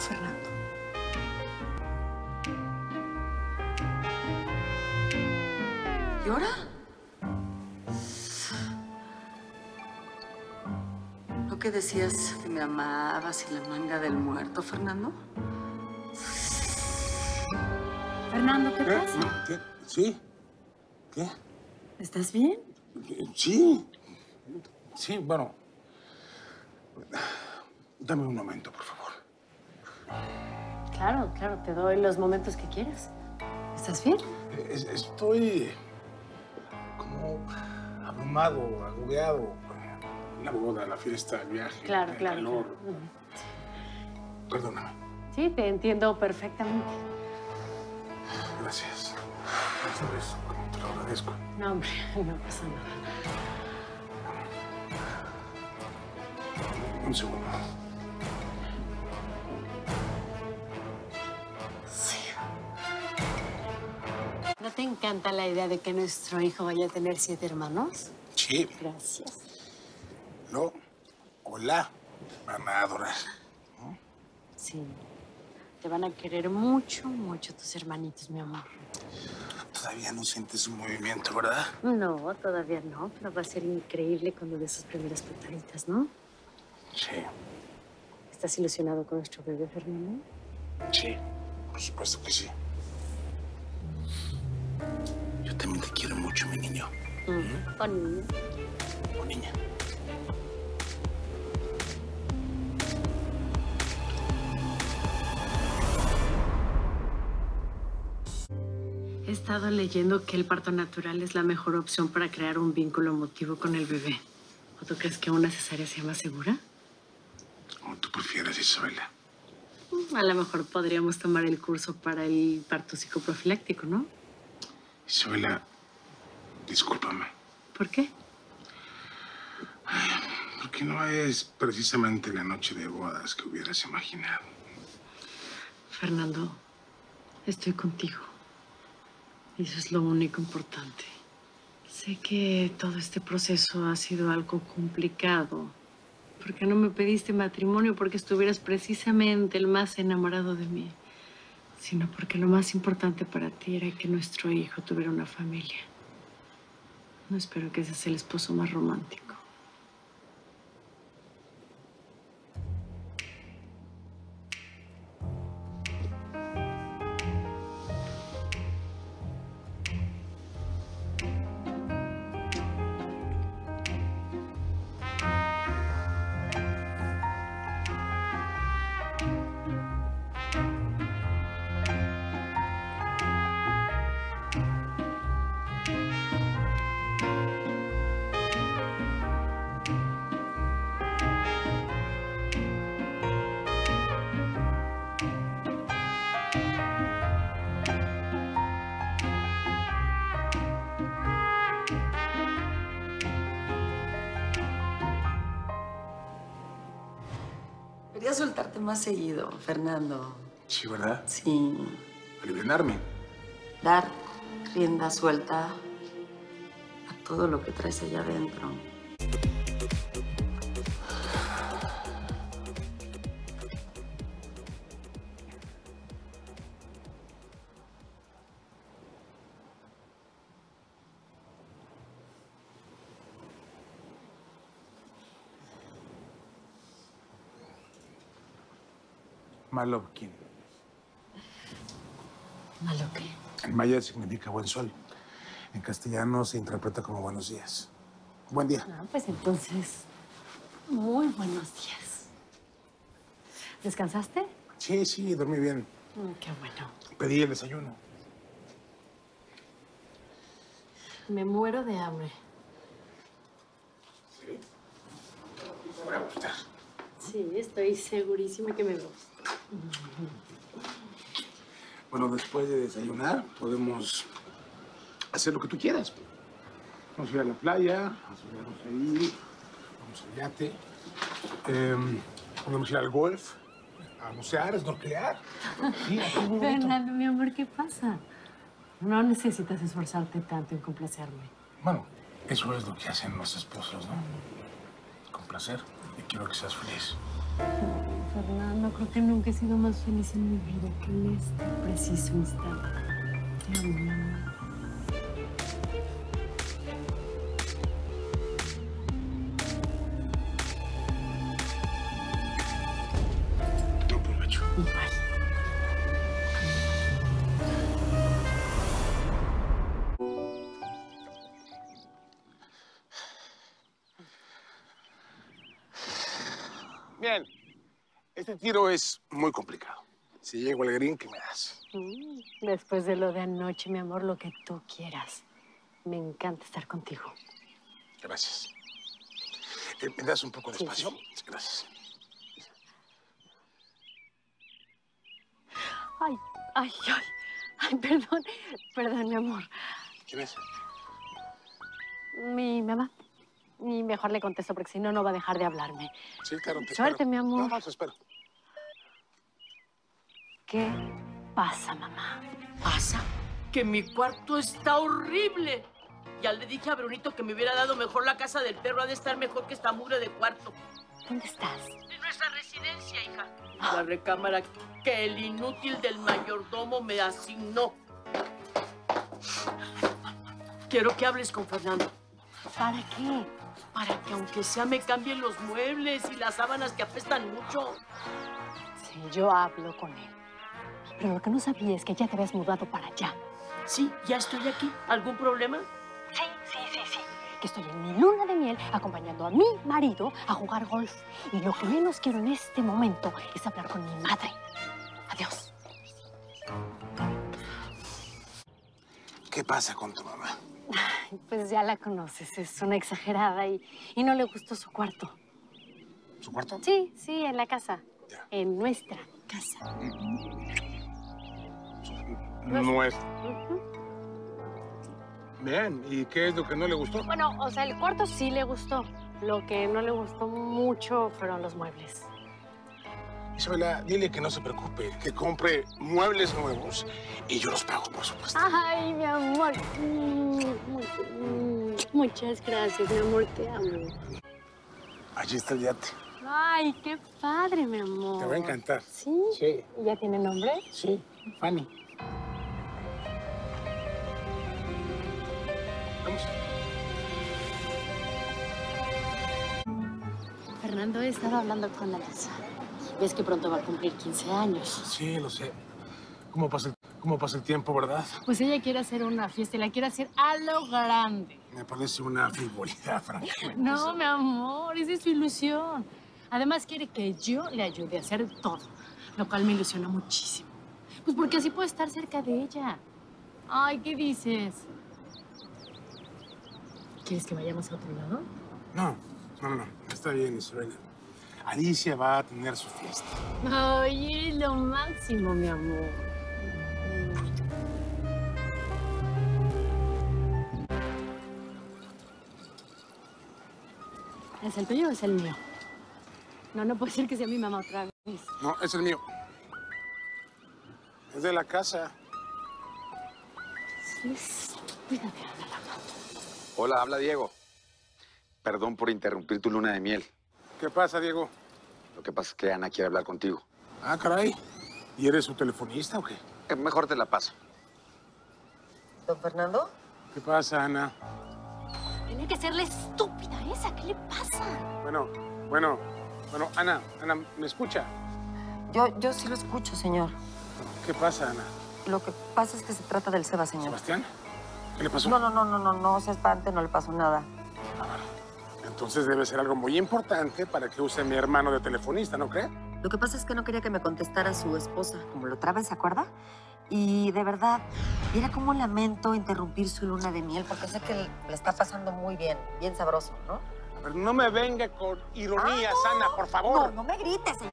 Fernando. ¿Y ahora? ¿Lo que decías que me amabas y la manga del muerto, Fernando? Fernando, ¿qué ¿Qué? pasa? ¿Qué? ¿Sí? ¿Qué? ¿Estás bien? Sí. Sí, bueno. Dame un momento, por favor. Claro, claro, te doy los momentos que quieras. ¿Estás bien? Es- Estoy como abrumado, agobiado. La boda, la fiesta, el viaje, Claro, el claro. calor. claro. Perdóname. Sí, te entiendo perfectamente. Gracias. ¿Sabes cómo te lo agradezco? No, hombre, no pasa nada. Un segundo. Te encanta la idea de que nuestro hijo vaya a tener siete hermanos? Sí, Gracias. lo o la van a adorar. Sí. Te van a querer mucho, mucho tus hermanitos, mi amor. Todavía no sientes un movimiento, ¿verdad? No, todavía no, pero va a ser increíble cuando de sus primeras pataditas, ¿no? Sí, ¿Estás ilusionado con nuestro bebé, Fernando? sí. Por supuesto que sí. Yo también te quiero mucho, mi niño. Mm. O niño. O niña. He estado leyendo que el parto natural es la mejor opción para crear un vínculo emotivo con el bebé. ¿O tú crees que una cesárea sea más segura? Como tú prefieras, Isabela. Mm, A lo mejor podríamos tomar el curso para el parto psicoprofiláctico, ¿no? Isabela, discúlpame. ¿Por qué? Porque no es precisamente la noche de bodas que hubieras imaginado. Fernando, estoy contigo. Y eso es lo único importante. Sé que todo este proceso ha sido algo complicado. Porque no me pediste matrimonio porque estuvieras precisamente el más enamorado de mí, sino porque lo más importante para ti era que nuestro hijo tuviera una familia. No espero que seas el esposo más romántico. Soltarte más seguido, Fernando. Sí, ¿verdad? Sí. Alivianarme. Dar rienda suelta a todo lo que traes allá adentro. Malovkin. ¿Malo qué? En maya significa buen sol. En castellano se interpreta como buenos días. Buen día. Ah, pues entonces, muy buenos días. ¿Descansaste? Sí, sí, dormí bien. Mm, qué bueno. Pedí el desayuno. Me muero de hambre. Voy a gustar. Sí, estoy segurísima que me gusta. Bueno, después de desayunar, podemos hacer lo que tú quieras. Vamos a ir a la playa, vamos a ahí, vamos al yate. Em, podemos ir al golf, a bucear, a. Sí, bonito. Fernando, mi amor, ¿qué pasa? No necesitas esforzarte tanto en complacerme. Bueno, eso es lo que hacen los esposos, ¿no? Con placer. Y quiero que seas feliz. Fernando, creo que nunca he sido más feliz en mi vida que en este preciso instante. Te amo, mi amor. Bien. Este tiro es muy complicado. Si llego al green, ¿qué me das? Mm, Después de lo de anoche, mi amor, lo que tú quieras. Me encanta estar contigo. Gracias. Eh, ¿Me das un poco de Sí, espacio? sí. Gracias. Ay, ay, ay. Ay, perdón. Perdón, mi amor. ¿Quién es? Mi mamá. Y mejor le contesto porque si no, no va a dejar de hablarme. Sí, claro, te Suerte, espero. mi amor. No, no, te espero. ¿Qué pasa, mamá? pasa? Que mi cuarto está horrible. Ya le dije a Brunito que me hubiera dado mejor la casa del perro. Ha de estar mejor que esta mugre de cuarto. ¿Dónde estás? En nuestra residencia, hija. La recámara que el inútil del mayordomo me asignó. Quiero que hables con Fernando. ¿Para qué? Para que aunque sea me cambien los muebles y las sábanas que apestan mucho. Sí, yo hablo con él. Pero lo que no sabía es que ya te habías mudado para allá. Sí, ya estoy aquí. ¿Algún problema? Sí, sí, sí, sí. Que estoy en mi luna de miel acompañando a mi marido a jugar golf. Y lo que menos quiero en este momento es hablar con mi madre. Adiós. ¿Qué pasa con tu mamá? Pues ya la conoces, es una exagerada y, y no le gustó su cuarto. ¿Su cuarto? Sí, sí, en la casa. Ya. En nuestra casa. Ujú. Bien, ¿y qué es lo que no le gustó? Bueno, o sea, el cuarto sí le gustó. Lo que no le gustó mucho fueron los muebles. Isabela, dile que no se preocupe, que compre muebles nuevos y yo los pago, por supuesto. Ay, mi amor. Mm, mm, Muchas gracias, mi amor, te amo. Allí está el yate. Ay, qué padre, mi amor. Te va a encantar. ¿Sí? Sí, ¿Y ¿Ya tiene nombre? sí, Fanny. Vamos. Fernando, he estado hablando con Alisa. Ves que pronto va a cumplir 15 años. Sí, lo sé. ¿Cómo pasa, el, ¿Cómo pasa el tiempo, verdad? Pues ella quiere hacer una fiesta y la quiere hacer a lo grande. Me parece una frivolidad, francamente. No, mi amor, esa es su ilusión. Además quiere que yo le ayude a hacer todo, lo cual me ilusiona muchísimo. Pues porque así puedo estar cerca de ella. Ay, ¿qué dices? ¿Quieres que vayamos a otro lado? No, no, no, no. Está bien, Isabela. Alicia va a tener su fiesta. Ay, es lo máximo, mi amor. ¿Es el tuyo o es el mío? No, no puede ser que sea mi mamá otra vez. No, es el mío. Es de la casa. Sí, la mamá. Hola, habla Diego. Perdón por interrumpir tu luna de miel. ¿Qué pasa, Diego? Lo que pasa es que Ana quiere hablar contigo. Ah, caray. ¿Y eres su telefonista o qué? Eh, mejor te la paso. ¿Don Fernando? ¿Qué pasa, Ana? Tiene que ser la estúpida esa. ¿Qué le pasa? Bueno, bueno, bueno, Ana, Ana, ¿me escucha? Yo, yo sí lo escucho, señor. ¿Qué pasa, Ana? Lo que pasa es que se trata del Seba, señor. ¿Sebastián? ¿Qué le pasó? No, no, no, no, no, no se espante, no le pasó nada. Entonces debe ser algo muy importante para que use mi hermano de telefonista, ¿no cree? Lo que pasa es que no quería que me contestara su esposa, como lo traba, ¿se acuerda? Y de verdad, era como lamento interrumpir su luna de miel, porque sé que le está pasando muy bien, bien sabroso, ¿no? A ver, no me venga con ironías, Ana, por favor. No, no me grites, señor.